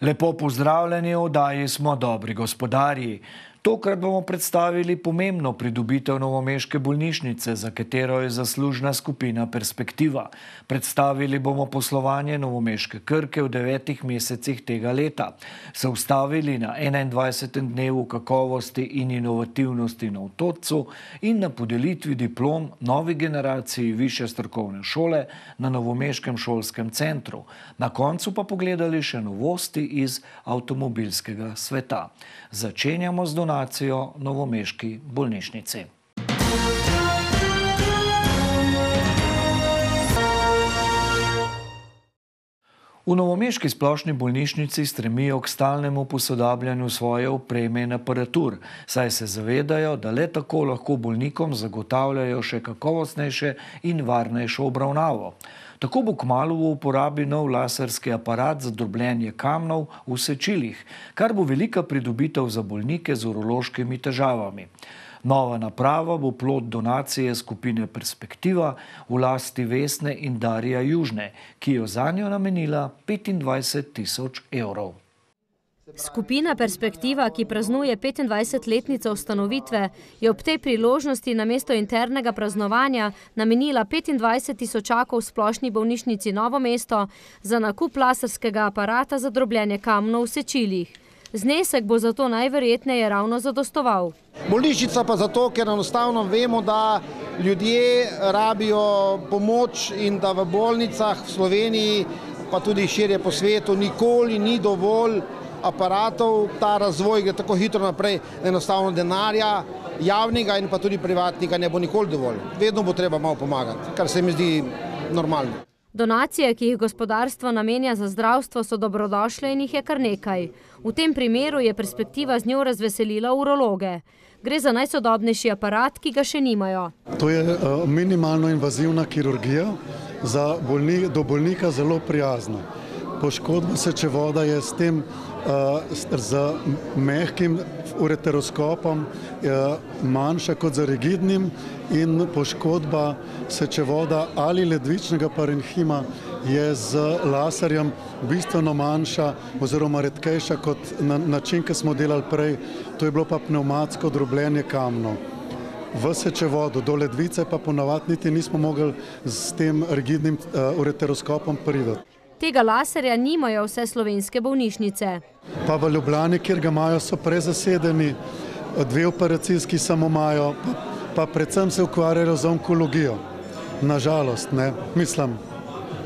Lepo pozdravljeni v oddaji smo dobri gospodarji. Tokrat bomo predstavili pomembno pridobitev Novomeške bolnišnice, za katero je zaslužna skupina Perspektiva. Predstavili bomo poslovanje Novomeške Krke v devetih mesecih tega leta. Se ustavili na 21. dnevu kakovosti in inovativnosti na otocu in na podelitvi diplom novi generaciji više strokovne šole na Novomeškem šolskem centru. Na koncu pa pogledali še novosti iz avtomobilskega sveta. Začenjamo z donacijo donacijo Novomeški bolnišnici. V Novomeški splošni bolnišnici stremijo k stalnemu posodabljanju svoje opreme in aparatur, saj se zavedajo, da le tako lahko bolnikom zagotavljajo še kakovostnejše in varnejšo obravnavo. Tako bo kmalo v uporabi nov laserski aparat za drobljenje kamnov v sečilih, kar bo velika pridobitev za bolnike z urološkimi težavami. Nova naprava bo plod donacije skupine Perspektiva v lasti Vesne in Darija Južne, ki jo za njo namenila 25 tisoč evrov. Skupina Perspektiva, ki praznuje 25-letnico ustanovitve, je ob tej priložnosti na mesto internega praznovanja namenila 25 tisočakov splošni bolnišnici Novo mesto za nakup laserskega aparata za drobljenje kamnov v sečilih. Znesek bo zato najverjetneje ravno zadostoval. Bolnišnica pa zato, ker enostavno vemo, da ljudje rabijo pomoč in da v bolnicah v Sloveniji, pa tudi širje po svetu, nikoli ni dovolj aparatov, ta razvoj gre tako hitro naprej, enostavno denarja, javnega in pa tudi privatnega ne bo nikoli dovolj. Vedno bo treba malo pomagati, kar se mi zdi normalno. Donacije, ki jih gospodarstvo namenja za zdravstvo, so dobrodošle in jih je kar nekaj. V tem primeru je perspektiva z njo razveselila urologe. Gre za najsodobnejši aparat, ki ga še nimajo. To je uh, minimalno invazivna kirurgija, za bolni, do bolnika zelo prijazna. Poškodba sečevoda je s tem z mehkim ureteroskopom manjša kot za rigidnim in poškodba sečevoda ali ledvičnega parenhima je z laserjem bistveno manjša oziroma redkejša kot na način, ki smo delali prej, to je bilo pa pneumatsko drobljenje kamnov. V sečevodu do ledvice pa ponavadi niti nismo mogli s tem rigidnim ureteroskopom privati. Tega laserja nimajo vse slovenske bolnišnice. Pa v Ljubljani, kjer ga imajo, so prezasedeni, dve operacijski samo imajo, pa, pa predvsem se ukvarjajo z onkologijo. Nažalost, ne, mislim,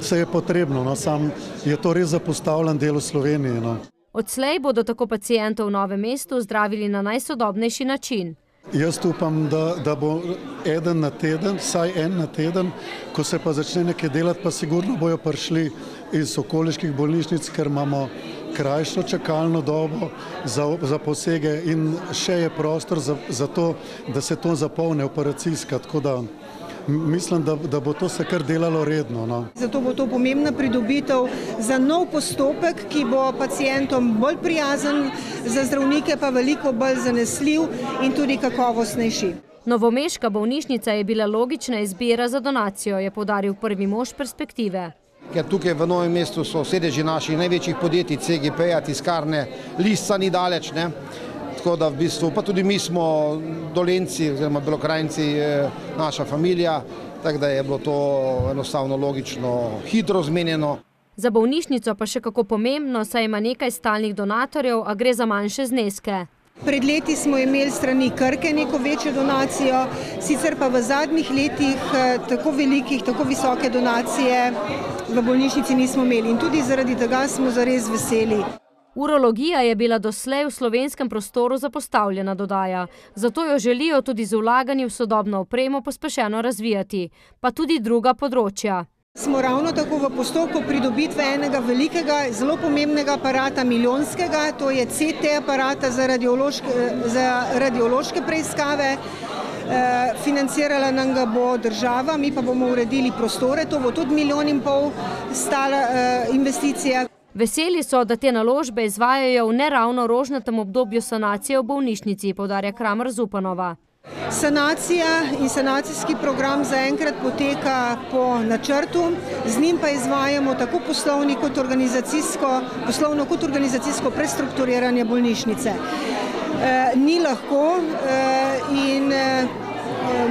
se je potrebno, no, sam je to res zapostavljen del v Sloveniji. No. Odslej bodo tako pacijentov v novem mestu zdravili na najsodobnejši način. Jaz upam, da, da bo eden na teden, vsaj en na teden, ko se pa začne nekaj delati, pa sigurno bojo prišli iz okoliških bolnišnic, ker imamo krajšo čakalno dobo za, za posege in še je prostor za, za to, da se to zapolne operacijska. Tako da mislim, da, da bo to se kar delalo redno. No. Zato bo to pomembna pridobitev za nov postopek, ki bo pacijentom bolj prijazen, za zdravnike pa veliko bolj zanesljiv in tudi kakovostnejši. Novomeška bolnišnica je bila logična izbira za donacijo, je podaril prvi mož perspektive ker tukaj v novem mestu so sedeži naših največjih podjetij, CGP-ja, tiskarne, lista ni daleč, ne. Tako da v bistvu, pa tudi mi smo dolenci oziroma belokrajnci, naša familija, tako da je bilo to enostavno logično, hitro zmenjeno. Za bolnišnico pa še kako pomembno, saj ima nekaj stalnih donatorjev, a gre za manjše zneske. Pred leti smo imeli strani Krke neko večjo donacijo, sicer pa v zadnjih letih tako velikih, tako visoke donacije v bolnišnici nismo imeli in tudi zaradi tega smo zares veseli. Urologija je bila doslej v slovenskem prostoru zapostavljena, dodaja. Zato jo želijo tudi z vlaganji v sodobno opremo pospešeno razvijati, pa tudi druga področja. Smo ravno tako v postopku pridobitve enega velikega, zelo pomembnega aparata, milijonskega, to je CT aparata za radiološke, za radiološke preiskave. Financirala nam ga bo država, mi pa bomo uredili prostore, to bo tudi milijon in pol stala investicija. Veseli so, da te naložbe izvajajo v neravno rožnatem obdobju sanacije v bolnišnici, poudarja Kramer Zupanova. Sanacija in sanacijski program zaenkrat poteka po načrtu, z njim pa izvajamo tako poslovni kot organizacijsko, poslovno kot organizacijsko prestrukturiranje bolnišnice. E, ni lahko e, in e,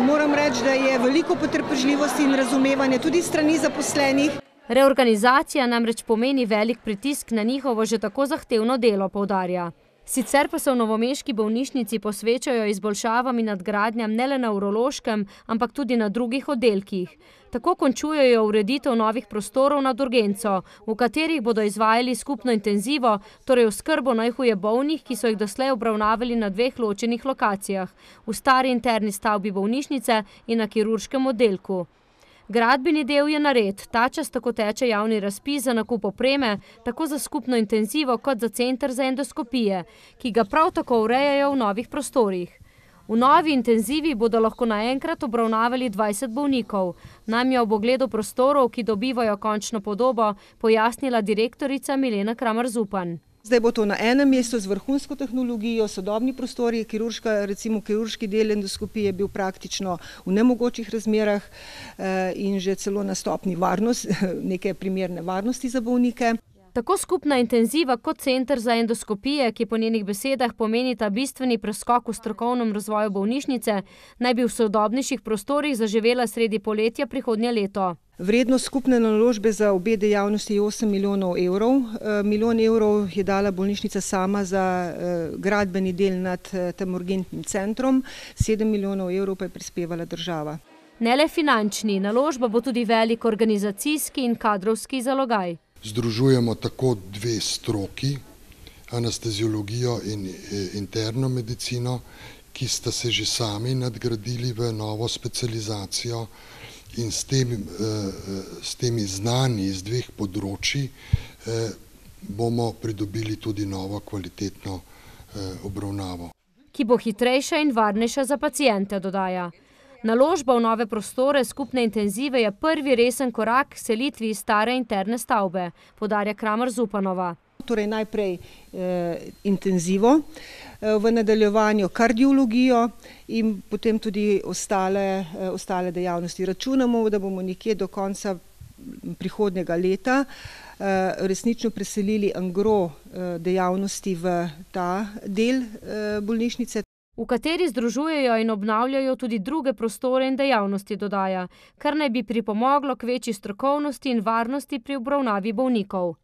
moram reči, da je veliko potrpežljivosti in razumevanja tudi strani zaposlenih. Reorganizacija namreč pomeni velik pritisk na njihovo že tako zahtevno delo, poudarja. Sicer pa se v novomeški bolnišnici posvečajo izboljšavam in nadgradnjam ne le na urološkem, ampak tudi na drugih oddelkih. Tako končujejo ureditev novih prostorov nad urgenco, v katerih bodo izvajali skupno intenzivo, torej oskrbo najhuje bolnih, ki so jih doslej obravnavali na dveh ločenih lokacijah, v stari interni stavbi bolnišnice in na kirurškem oddelku. Gradbeni del je nared, ta čas tako teče javni razpis za nakup opreme, tako za skupno intenzivo kot za center za endoskopije, ki ga prav tako urejajo v novih prostorih. V novi intenzivi bodo lahko naenkrat obravnavali 20 bolnikov. Nam je ob ogledu prostorov, ki dobivajo končno podobo, pojasnila direktorica Milena Kramar-Zupan. Zdaj bo to na enem mestu z vrhunsko tehnologijo, sodobni prostori, kirurška, recimo kirurški del endoskopije je bil praktično v nemogočih razmerah eh, in že celo na stopni varnost, neke primerne varnosti za bolnike. Tako skupna intenziva kot center za endoskopije, ki po njenih besedah pomenita bistveni preskok v strokovnem razvoju bolnišnice, naj bi v sodobnejših prostorih zaživela sredi poletja prihodnje leto. Vrednost skupne naložbe za obe dejavnosti je 8 milijonov evrov. Eh, milijon evrov je dala bolnišnica sama za eh, gradbeni del nad eh, tem urgentnim centrom, 7 milijonov evrov pa je prispevala država. Ne le finančni, naložba bo tudi velik organizacijski in kadrovski zalogaj združujemo tako dve stroki, anesteziologijo in e, interno medicino, ki sta se že sami nadgradili v novo specializacijo in s temi, e, e, s temi znanji iz dveh področji bomo pridobili tudi novo kvalitetno obravnavo. Ki bo hitrejša in varnejša za pacijente, dodaja. Naložba v nove prostore skupne intenzive je prvi resen korak k selitvi iz stare interne stavbe, podarja Kramer Zupanova. Torej najprej eh, intenzivo, eh, v nadaljevanju kardiologijo in potem tudi ostale, eh, ostale dejavnosti. Računamo, da bomo nekje do konca prihodnega leta eh, resnično preselili angro eh, dejavnosti v ta del eh, bolnišnice v kateri združujejo in obnavljajo tudi druge prostore in dejavnosti, dodaja, kar naj bi pripomoglo k večji strokovnosti in varnosti pri obravnavi bolnikov.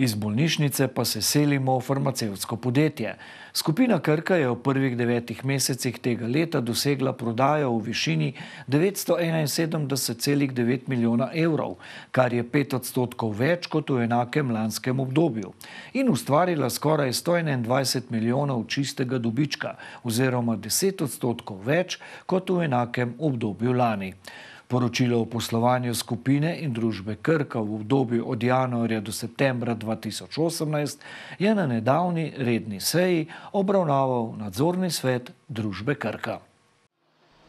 Iz bolnišnice pa se selimo v farmacevtsko podjetje. Skupina Krka je v prvih devetih mesecih tega leta dosegla prodajo v višini 971,9 milijona evrov, kar je pet odstotkov več kot v enakem lanskem obdobju in ustvarila skoraj 121 milijonov čistega dobička oziroma 10 odstotkov več kot v enakem obdobju lani. Poročilo o poslovanju skupine in družbe Krka v obdobju od januarja do septembra 2018 je na nedavni redni seji obravnaval nadzorni svet družbe Krka.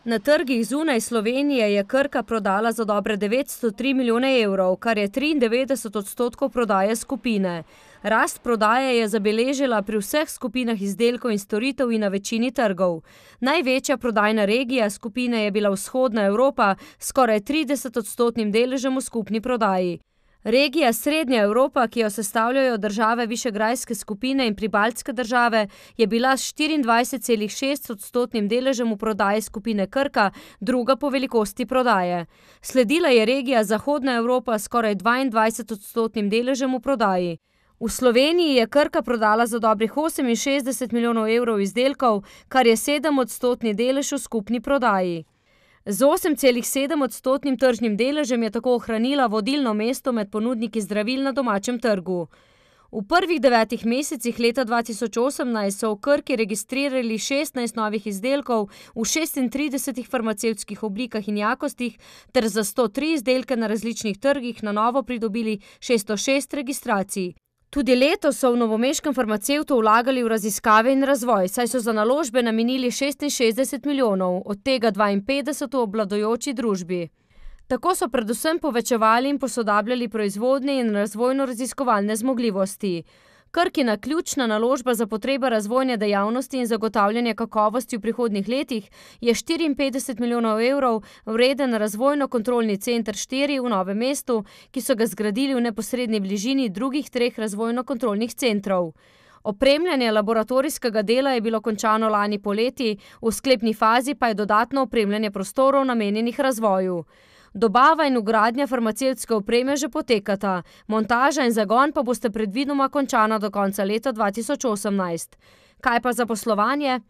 Na trgih zunaj Slovenije je Krka prodala za dobre 903 milijone evrov, kar je 93 odstotkov prodaje skupine. Rast prodaje je zabeležila pri vseh skupinah izdelkov in storitev in na večini trgov. Največja prodajna regija skupine je bila vzhodna Evropa s skoraj 30 odstotnim deležem v skupni prodaji. Regija Srednja Evropa, ki jo sestavljajo države Višegrajske skupine in pribaltske države, je bila s 24,6 odstotnim deležem v prodaji skupine Krka, druga po velikosti prodaje. Sledila je regija Zahodna Evropa s skoraj 22 odstotnim deležem v prodaji. V Sloveniji je Krka prodala za dobrih 68 milijonov evrov izdelkov, kar je 7 odstotni delež v skupni prodaji. Z 8,7 odstotnim tržnim deležem je tako ohranila vodilno mesto med ponudniki zdravil na domačem trgu. V prvih devetih mesecih leta 2018 so v Krki registrirali 16 novih izdelkov v 36 farmacevtskih oblikah in jakostih ter za 103 izdelke na različnih trgih na novo pridobili 606 registracij. Tudi letos so v novomeškem farmacevtu vlagali v raziskave in razvoj, saj so za naložbe namenili 66 milijonov, od tega 52 v obladojoči družbi. Tako so predvsem povečevali in posodabljali proizvodne in razvojno-raziskovalne zmogljivosti. Krkina ključna naložba za potrebe razvojne dejavnosti in zagotavljanje kakovosti v prihodnjih letih je 54 milijonov evrov vreden razvojno-kontrolni center 4 v Novem mestu, ki so ga zgradili v neposrednji bližini drugih treh razvojno-kontrolnih centrov. Opremljanje laboratorijskega dela je bilo končano lani poleti, v sklepni fazi pa je dodatno opremljanje prostorov namenjenih razvoju. Dobava in ugradnja farmacevtske opreme že potekata, montaža in zagon pa bosta predvidoma končana do konca leta dva tisoč osemnajst. Kaj pa zaposlovanje?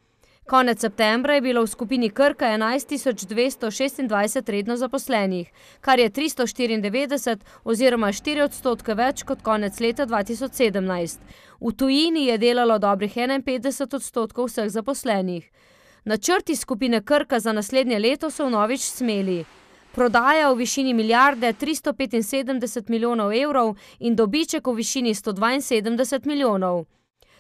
Konec septembra je bilo v skupini Krka enajst tisoč dvesto šestindvajset redno zaposlenih, kar je tristo štiriindevetdeset oziroma štiri odstotke več kot konec leta dva tisoč sedemnajst. V tujini je delalo dobrih enainpetdeset odstotkov vseh zaposlenih. Načrti skupine Krka za naslednje leto so vnovič smeli. Prodaja v višini milijarde tristo petinsedemdeset milijonov evrov in dobiček v višini sto dvainsedemdeset milijonov.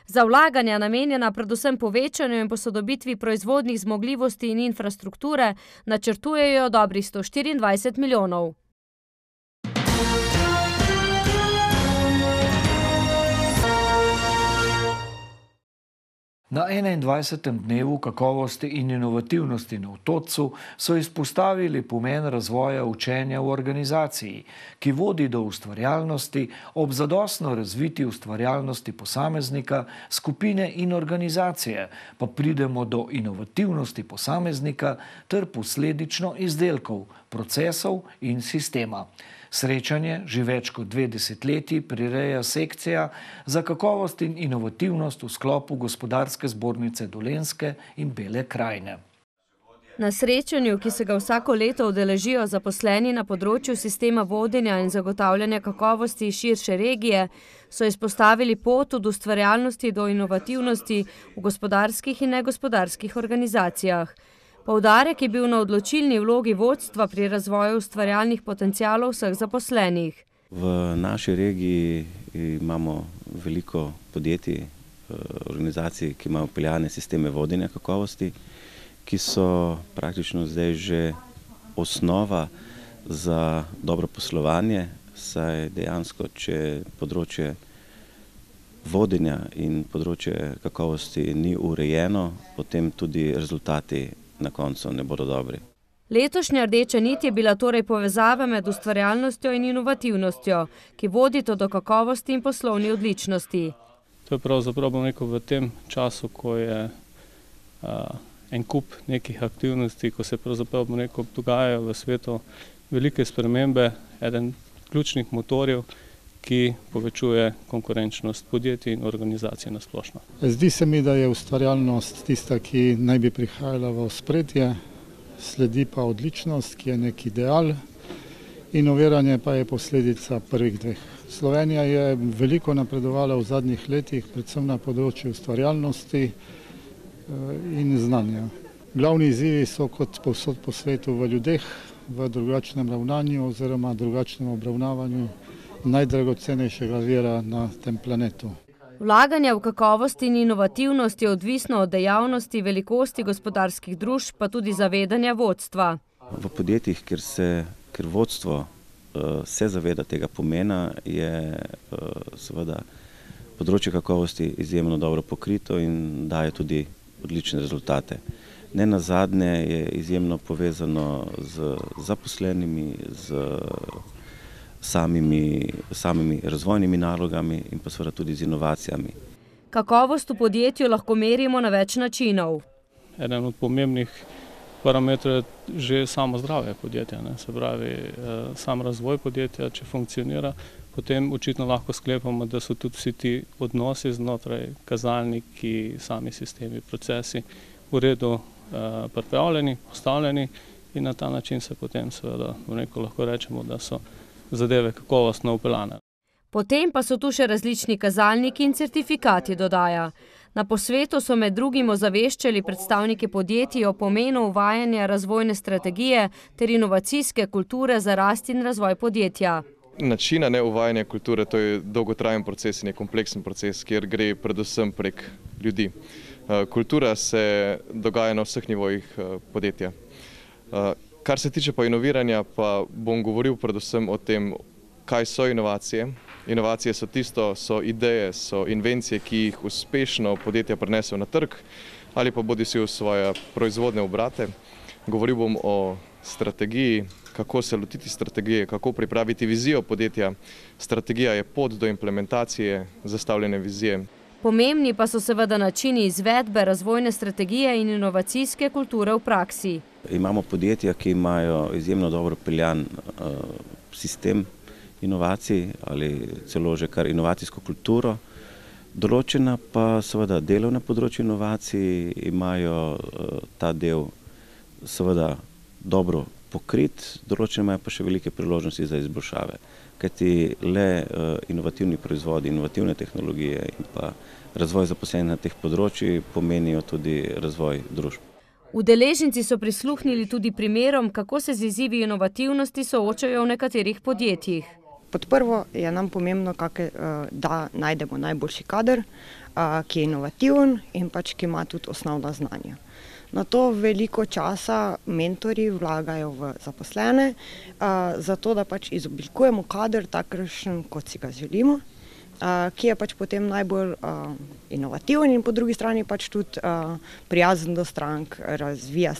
Za vlaganja, namenjena predvsem povečanju in posodobitvi proizvodnih zmogljivosti in infrastrukture, načrtujejo sto štiriindvajset milijonov. Na enaindvajsetem dnevu kakovosti in inovativnosti na Otočcu so izpostavili pomen razvoja učenja v organizaciji, ki vodi do ustvarjalnosti ob zadostno razviti ustvarjalnosti posameznika, skupine in organizacije, pa pridemo do inovativnosti posameznika ter posledično izdelkov, procesov in sistema. Srečanje že več kot dve desetletji prireja sekcija za kakovost in inovativnost v sklopu Gospodarske zbornice Dolenjske in Bele krajine. Na srečanju, ki se ga vsako leto udeležijo zaposleni na področju sistema vodenja in zagotavljanja kakovosti širše regije, so izpostavili pot od ustvarjalnosti do inovativnosti v gospodarskih in negospodarskih organizacijah. Poudarek je bil na odločilni vlogi vodstva pri razvoju ustvarjalnih potencialov vseh zaposlenih. V naši regiji imamo veliko podjetij, organizacij, ki imajo vpeljane sisteme vodenja kakovosti, ki so praktično zdaj že osnova za dobro poslovanje, saj dejansko, če področje vodenja in področje kakovosti ni urejeno, potem tudi rezultati na koncu ne bodo dobri. Letošnja rdeča nit je bila torej povezava med ustvarjalnostjo in inovativnostjo, ki vodita do kakovosti in poslovni odličnosti. To je pravzaprav, bom rekel, v tem času, ko je en kup nekih aktivnosti, ko se pravzaprav, bom rekel, dogajajo v svetu velike spremembe, eden ključnih motorjev, ki povečuje konkurenčnost podjetij in organizacij na splošno. Zdi se mi, da je ustvarjalnost tista, ki naj bi prihajala v ospredje, sledi pa odličnost, ki je neki ideal, inoviranje pa je posledica prvih dveh. Slovenija je veliko napredovala v zadnjih letih, predvsem na področju ustvarjalnosti in znanja. Glavni izzivi so kot povsod po svetu v ljudeh, v drugačnem ravnanju oziroma drugačnem obravnavanju najdragocenejšega vira na tem planetu. Vlaganje v kakovost in inovativnost je odvisno od dejavnosti, velikosti gospodarskih družb, pa tudi zavedanja vodstva. V podjetjih, kjer se, kjer vodstvo se zaveda tega pomena, je seveda področje kakovosti izjemno dobro pokrito in daje tudi odlične rezultate. Nenazadnje je izjemno povezano z zaposlenimi, s samimi, samimi razvojnimi nalogami in pa seveda tudi z inovacijami. Kakovost v podjetju lahko merimo na več načinov. Eden od pomembnih parametrov je že samo zdravje podjetja, ne, se pravi, sam razvoj podjetja, če funkcionira, potem očitno lahko sklepamo, da so tudi vsi ti odnosi znotraj, kazalniki, sami sistemi, procesi v redu pripravljeni, postavljeni in na ta način se potem seveda, bom rekel, lahko rečemo, da so zadeve kakovostno vpeljane. Potem pa so tu še različni kazalniki in certifikati, dodaja. Na posvetu so med drugim ozaveščali predstavnike podjetij o pomenu uvajanja razvojne strategije ter inovacijske kulture za rast in razvoj podjetja. Načina neuvajanja kulture, to je dolgotrajen proces in je kompleksen proces, kjer gre predvsem prek ljudi. Kultura se dogaja na vseh nivojih podjetja. Kar se tiče pa inoviranja, pa bom govoril predvsem o tem, kaj so inovacije. Inovacije so tisto, so ideje, so invencije, ki jih uspešno podjetja prenesejo na trg ali pa bodi si v svoje proizvodne obrate. Govoril bom o strategiji, kako se lotiti strategije, kako pripraviti vizijo podjetja. Strategija je pot do implementacije zastavljene vizije. Pomembni pa so seveda načini izvedbe razvojne strategije in inovacijske kulture v praksi. Imamo podjetja, ki imajo izjemno dobro peljan uh, sistem inovacij ali celo že kar inovacijsko kulturo. Določena pa seveda delovna področja inovacij imajo uh, ta del seveda dobro pokrit, določene imajo pa še velike priložnosti za izboljšave. Kajti le uh, inovativni proizvodi, inovativne tehnologije in pa razvoj zaposlenih na teh področjih pomenijo tudi razvoj družb. Udeleženci so prisluhnili tudi primerom, kako se z izzivi inovativnosti soočajo v nekaterih podjetjih. Pod prvo je nam pomembno, kake, da najdemo najboljši kader, ki je inovativen in pač, ki ima tudi osnovna znanja. Na to veliko časa mentori vlagajo v zaposlene, zato da pač izoblikujemo kader takšen, kot si ga želimo, ki je pač potem najbolj inovativen in po drugi strani pač tudi prijazen do strank, razvija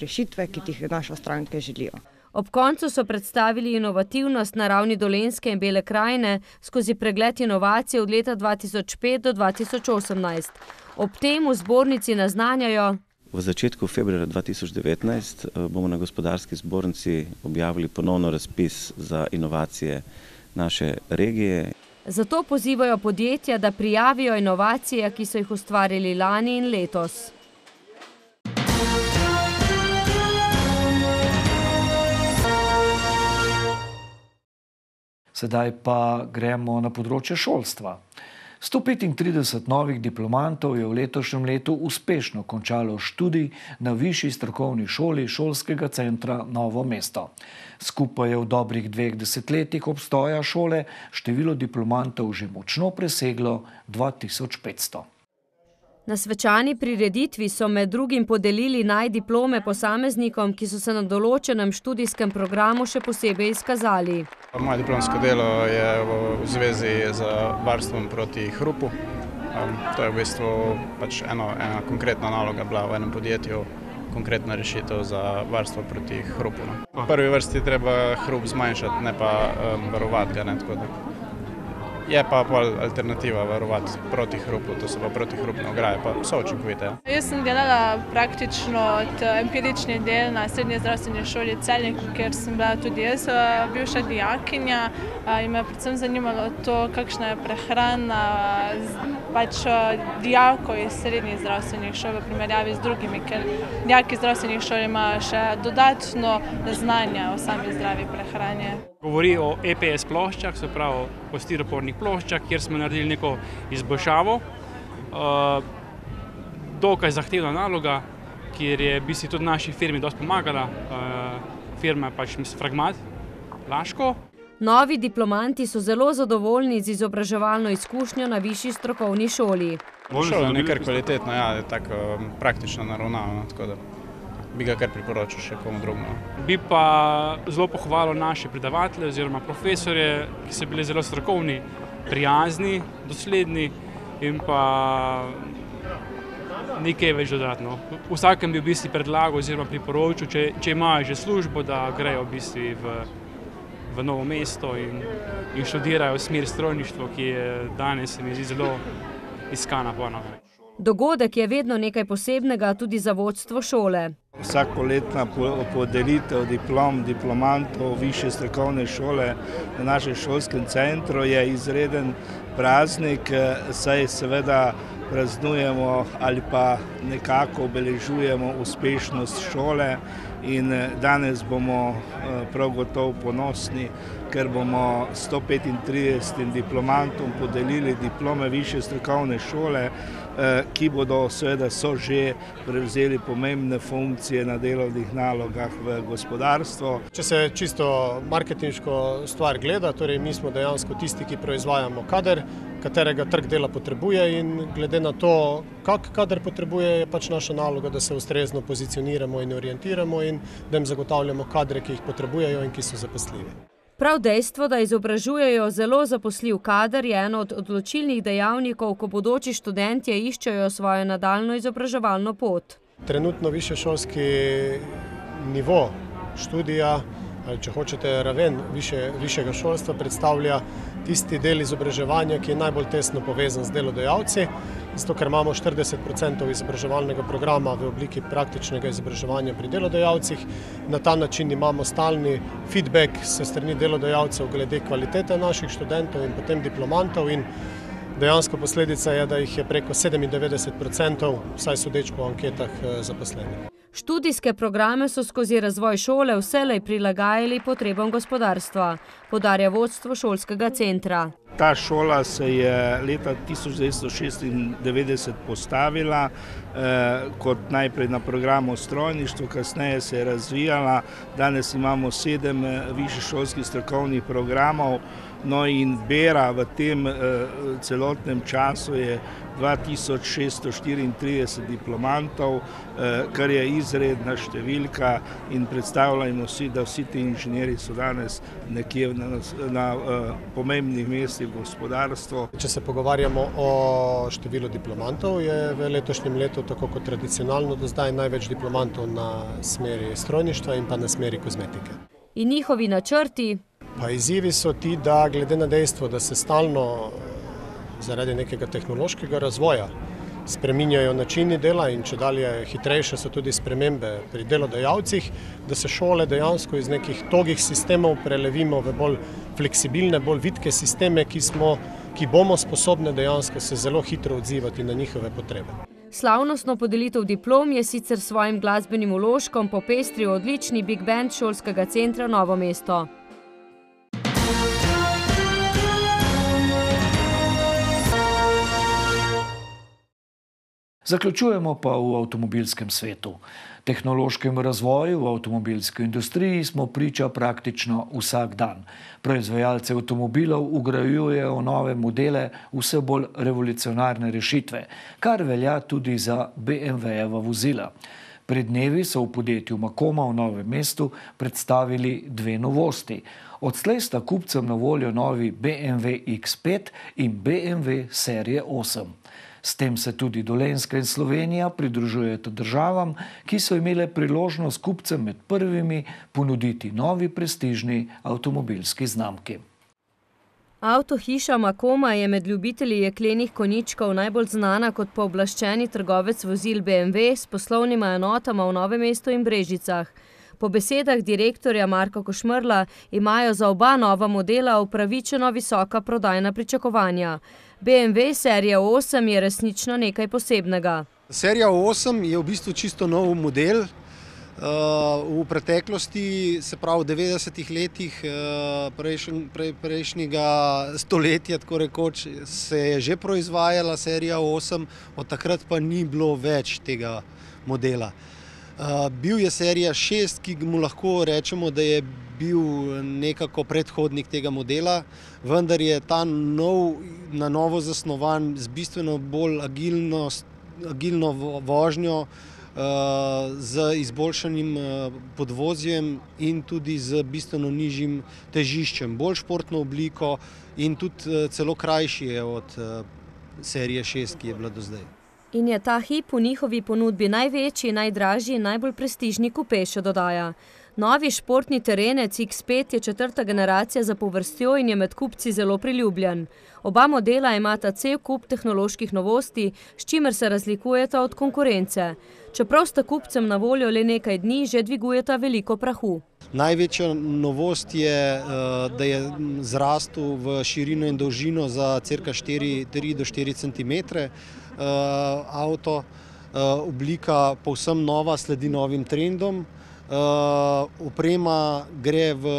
rešitve, ki jih naše stranke želijo. Ob koncu so predstavili inovativnost na ravni Dolenske in Bele krajine skozi pregled inovacije od leta 2005 do 2018. Ob tem v zbornici naznanjajo, V začetku februarja 2019 bomo na gospodarski zbornici objavili ponovno razpis za inovacije naše regije. Zato pozivajo podjetja, da prijavijo inovacije, ki so jih ustvarili lani in letos. Sedaj pa gremo na področje šolstva. 135 novih diplomantov je v letošnjem letu uspešno končalo študij na Višji strokovni šoli šolskega centra Novo mesto. Skupaj je v dobrih dveh desetletjih obstoja šole število diplomantov že močno preseglo 2500. Na svečani prireditvi so med drugim podelili naj diplome posameznikom, ki so se na določenem študijskem programu še posebej izkazali. Moje diplomsko delo je v zvezi z varstvom proti hrupu. To je v bistvu pač eno, ena konkretna naloga bila v enem podjetju, konkretna rešitev za varstvo proti hrupu. No. V prvi vrsti treba hrup zmanjšati, ne pa um, varovati ga. Ne, Je pa pol alternativa varovati proti hrupu, to so pa protihrupne ograje, pa so učinkovite. Jaz sem delala praktično od empirični del na srednji zdravstveni šoli Celnik, kjer sem bila tudi jaz bivša dijakinja in me predvsem zanimalo to, kakšna je prehrana pač dijakov iz srednjih zdravstvenih šol v primerjavi z drugimi, ker dijaki zdravstvenih šol imajo še dodatno znanje o sami zdravi prehrani. Govori o EPS ploščah, se pravi o stiropornih ploščah, kjer smo naredili neko izboljšavo. Dokaj zahtevna naloga, kjer je v bistvu tudi naši firmi dosti pomagala. Firma je pač Fragmat, Laško. Novi diplomanti so zelo zadovoljni z izobraževalno izkušnjo na višji strokovni šoli. Šola je nekaj kvalitetno, ja, je tako praktično naravnano, tako da bi ga kar priporočil še komu drugemu. Bi pa zelo pohvalil naše predavatelje oziroma profesorje, ki so bili zelo strokovni, prijazni, dosledni in pa nekaj več dodatno. Vsakem bi v bistvu predlagal oziroma priporočil, če, če imajo že službo, da grejo v bistvu v, v novo mesto in, in študirajo smer strojništvo, ki je danes, se mi zdi, zelo iskana ponovno. Dogodek je vedno nekaj posebnega tudi za vodstvo šole. Vsakoletna podelitev diplom diplomantov višje strokovne šole na našem šolskem centru je izreden praznik, saj seveda praznujemo ali pa nekako obeležujemo uspešnost šole in danes bomo prav gotovo ponosni, ker bomo 135 diplomantom podelili diplome više strokovne šole, ki bodo seveda so že prevzeli pomembne funkcije na delovnih nalogah v gospodarstvu. Če se čisto marketinško stvar gleda, torej mi smo dejansko tisti, ki proizvajamo kader, katerega trg dela potrebuje in glede na to, kak kader potrebuje, je pač naša naloga, da se ustrezno pozicioniramo in orientiramo in da jim zagotavljamo kadre, ki jih potrebujejo in ki so zaposljivi. Prav dejstvo, da izobražujejo zelo zaposljiv kader, je eno od odločilnih dejavnikov, ko bodoči študentje iščejo svojo nadaljno izobraževalno pot. Trenutno višješolski nivo študija, ali če hočete raven više, višjega šolstva, predstavlja tisti del izobraževanja, ki je najbolj tesno povezan z delodajalci, zato ker imamo 40% izobraževalnega programa v obliki praktičnega izobraževanja pri delodajalcih. Na ta način imamo stalni feedback se strani delodajalcev glede kvalitete naših študentov in potem diplomantov in dejansko posledica je, da jih je preko 97%, vsaj sodeč po anketah, zaposlenih. Študijske programe so skozi razvoj šole vselej prilagajali potrebam gospodarstva, podarja vodstvo šolskega centra. Ta šola se je leta 1996 postavila kot najprej na programu strojništvo, kasneje se je razvijala, danes imamo sedem višješolskih strokovnih programov, no in bera v tem celotnem času je 2634 diplomantov, kar je izredna številka in predstavljajmo si, da vsi ti inženirji so danes nekje na, na pomembnih mestih v gospodarstvu. Če se pogovarjamo o številu diplomantov, je v letošnjem letu, tako kot tradicionalno do zdaj, največ diplomantov na smeri strojništva in pa na smeri kozmetike. In njihovi načrti? Pa izzivi so ti, da glede na dejstvo, da se stalno zaradi nekega tehnološkega razvoja spreminjajo načini dela in če dalje hitrejše so tudi spremembe pri delodajalcih, da se šole dejansko iz nekih togih sistemov prelevimo v bolj fleksibilne, bolj vitke sisteme, ki, smo, ki bomo sposobne dejansko se zelo hitro odzivati na njihove potrebe. Slavnostno podelitev diplom je sicer svojim glasbenim vložkom popestril odlični big band šolskega centra Novo mesto. Zaključujemo pa v avtomobilskem svetu. Tehnološkem razvoju v avtomobilski industriji smo priča praktično vsak dan. Proizvajalce avtomobilov ugrajujejo nove modele, vse bolj revolucionarne rešitve, kar velja tudi za BMW-jeva vozila. Pred dnevi so v podjetju Makoma v Novem mestu predstavili dve novosti. Odslej sta kupcem na voljo novi BMW X5 in BMW serije 8. S tem se tudi Dolenska in Slovenija pridružujeta državam, ki so imele priložnost kupcem med prvimi ponuditi novi prestižni avtomobilski znamki. Avtohiša Makoma je med ljubitelji jeklenih konjičkov najbolj znana kot pooblaščeni trgovec vozil BMW s poslovnima enotama v Novem mestu in Brežicah. Po besedah direktorja Marka Košmrla imajo za oba nova modela upravičeno visoka prodajna pričakovanja. BMW serija 8 je resnično nekaj posebnega. Serija 8 je v bistvu čisto nov model. V preteklosti, se pravi v 90-ih letih prejšnjega stoletja, tako rekoč, se je že proizvajala serija 8, od takrat pa ni bilo več tega modela. Bil je serija 6, ki mu lahko rečemo, da je bil nekako predhodnik tega modela, vendar je ta nov, na novo zasnovan z bistveno bolj agilno, agilno vožnjo, z izboljšanim podvozjem in tudi z bistveno nižjim težiščem, bolj športno obliko in tudi celo krajši je od serije 6, ki je bila do zdaj. In je ta hip v njihovi ponudbi največji, najdražji in najbolj prestižni kupe, še dodaja. Novi športni terenec X5 je četrta generacija zapovrstjo in je med kupci zelo priljubljen. Oba modela imata cel kup tehnoloških novosti, s čimer se razlikujeta od konkurence. Čeprav sta kupcem na voljo le nekaj dni, že dvigujeta veliko prahu. Največja novost je, da je zrastel v širino in dolžino za cirka štiri, tri do štiri centimetre avto. Oblika povsem nova, sledi novim trendom. Uh, oprema gre v,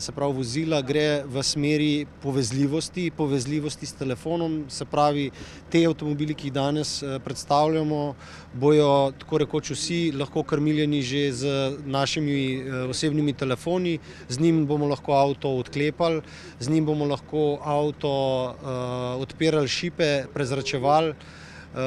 se pravi, vozila gre v smeri povezljivosti, povezljivosti s telefonom, se pravi, te avtomobili, ki jih danes predstavljamo, bojo tako rekoč vsi lahko krmiljeni že z našimi osebnimi telefoni, z njim bomo lahko avto odklepali, z njim bomo lahko avto odpirali šipe, prezračevali. Uh,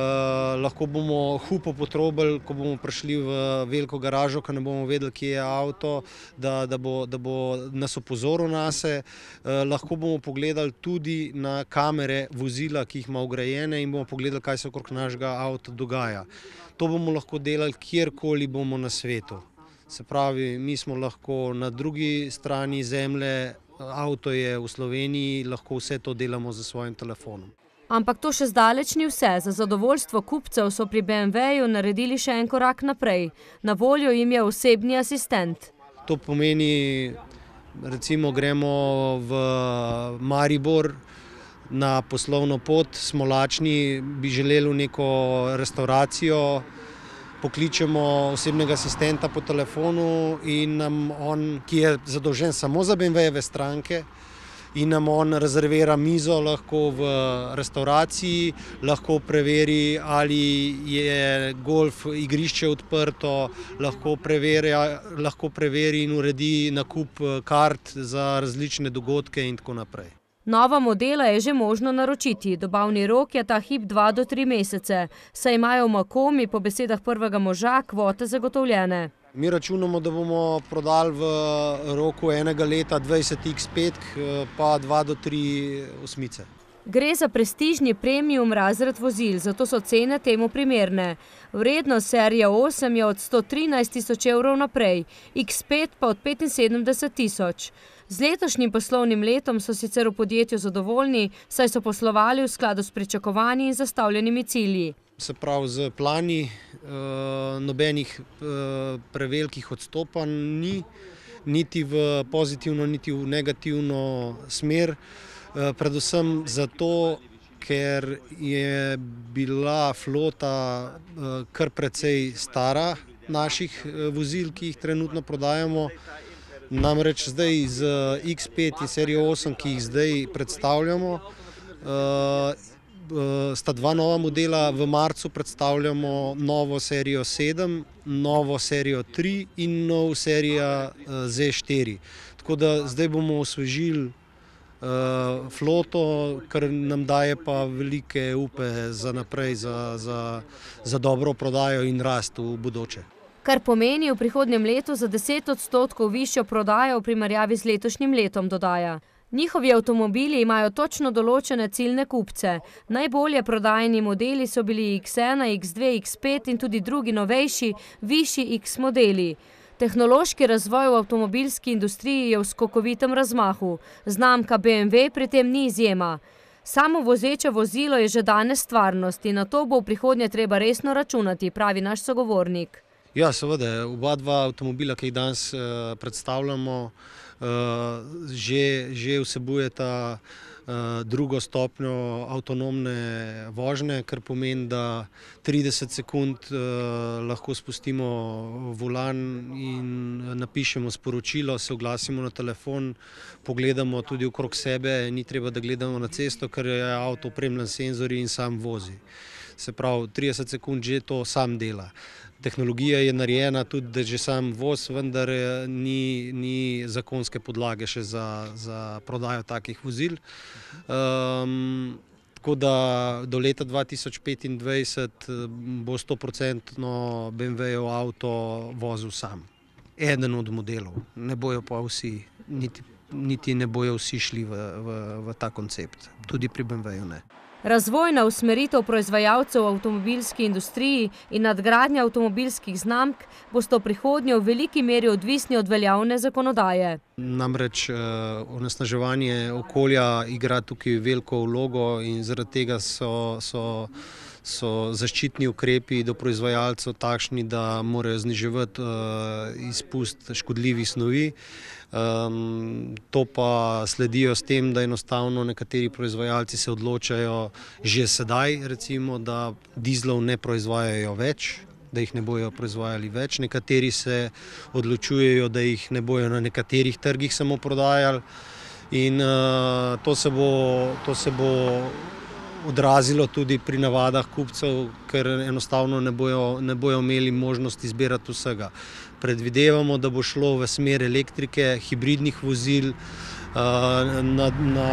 lahko bomo hupo potrobili, ko bomo prišli v veliko garažo, ker ne bomo vedeli, kje je avto, da, da, bo, da bo nas opozoril na se. Uh, lahko bomo pogledali tudi na kamere vozila, ki jih ima ugrajene in bomo pogledali, kaj se okrog našega avta dogaja. To bomo lahko delali kjerkoli bomo na svetu. Se pravi, mi smo lahko na drugi strani zemlje, avto je v Sloveniji, lahko vse to delamo z svojim telefonom. Ampak to še zdaleč ni vse. Za zadovoljstvo kupcev so pri BMW-ju naredili še en korak naprej. Na voljo jim je osebni asistent. To pomeni, recimo gremo v Maribor na poslovno pot, smo lačni, bi želeli v neko restauracijo, pokličemo osebnega asistenta po telefonu in nam on, ki je zadolžen samo za BMW-jeve stranke, in nam on rezervira mizo lahko v restauraciji, lahko preveri, ali je golf igrišče odprto, lahko preveri, lahko preveri in uredi nakup kart za različne dogodke in tako naprej. Nova modela je že možno naročiti. Dobavni rok je ta hip dva do tri mesece, saj imajo v Makomi po besedah prvega moža kvote zagotovljene. Mi računamo, da bomo prodali v roku enega leta 20 X5, pa 2 do 3 osmice. Gre za prestižni premium razred vozil, zato so cene temu primerne. Vrednost serije 8 je od 113 tisoč evrov naprej, X5 pa od 75 tisoč. Z letošnjim poslovnim letom so sicer v podjetju zadovoljni, saj so poslovali v skladu s pričakovanji in zastavljenimi cilji. Se pravi, z plani nobenih prevelikih odstopanj ni, niti v pozitivno, niti v negativno smer. Predvsem zato, ker je bila flota kar precej stara naših vozil, ki jih trenutno prodajamo. Namreč zdaj z X5 in serijo 8, ki jih zdaj predstavljamo, sta dva nova modela. V marcu predstavljamo novo serijo 7, novo serijo 3 in nov serijo Z4. Tako da zdaj bomo osvežili floto, kar nam daje pa velike upe za naprej, za, za, za dobro prodajo in rast v bodoče. Kar pomeni v prihodnjem letu za deset odstotkov višjo prodajo v primerjavi z letošnjim letom, dodaja. Njihovi avtomobili imajo točno določene ciljne kupce. Najbolje prodajani modeli so bili X1, X2, X5 in tudi drugi novejši, višji X modeli. Tehnološki razvoj v avtomobilski industriji je v skokovitem razmahu. Znamka BMW pri tem ni izjema. Samovozeče vozilo je že danes stvarnost in na to bo v prihodnje treba resno računati, pravi naš sogovornik. Ja, seveda, oba dva avtomobila, ki jih danes predstavljamo, že, že vsebujeta drugo stopnjo avtonomne vožnje, kar pomeni, da 30 sekund lahko spustimo volan in napišemo sporočilo, se oglasimo na telefon, pogledamo tudi okrog sebe, ni treba, da gledamo na cesto, ker je avto opremljen s senzorji in sam vozi. Se pravi, 30 sekund že to sam dela. Tehnologija je narejena tudi, da že sam voz, vendar ni, ni zakonske podlage še za, za prodajo takih vozil. Um, tako da do leta dva tisoč petindvajset bo stoprocentno BMW-jev avto vozil sam. Eden od modelov, ne bojo pa vsi, niti, niti ne bojo vsi šli v, v, v ta koncept, tudi pri BMW-ju ne. Razvojna usmeritev proizvajalcev v avtomobilski industriji in nadgradnja avtomobilskih znamk bosta v prihodnje v veliki meri odvisni od veljavne zakonodaje. Namreč onesnaževanje okolja igra tukaj veliko vlogo in zaradi tega so, so, so zaščitni ukrepi do proizvajalcev takšni, da morajo zniževati izpust škodljivih snovi. Um, to pa sledijo s tem, da enostavno nekateri proizvajalci se odločajo že sedaj, recimo, da dizlov ne proizvajajo več da jih ne bojo proizvajali več. Nekateri se odločujejo, da jih ne bojo na nekaterih trgih samo prodajali. In uh, to, se bo, to se bo odrazilo tudi pri navadah kupcev, ker enostavno ne bojo, ne bojo imeli možnosti izbirati vsega. Predvidevamo, da bo šlo v smer elektrike, hibridnih vozil, uh, na, na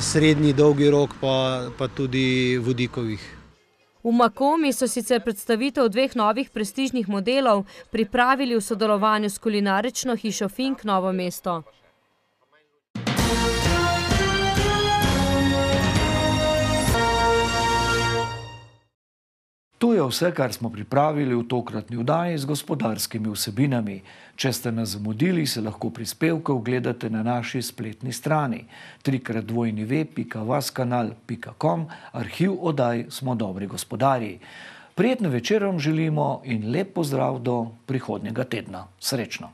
srednji dolgi rok pa, pa tudi vodikovih. V Makomi so sicer predstavitev dveh novih prestižnih modelov pripravili v sodelovanju s kulinarično hišo Fink Novo mesto. To je vse, kar smo pripravili v tokratni vdaji z gospodarskimi vsebinami. Če ste nas zamudili, se lahko prispevke ogledate na naši spletni strani www.vaskanal.com, arhiv odaj smo dobri gospodarji. Prijetno večer vam želimo in lep pozdrav do prihodnjega tedna. Srečno!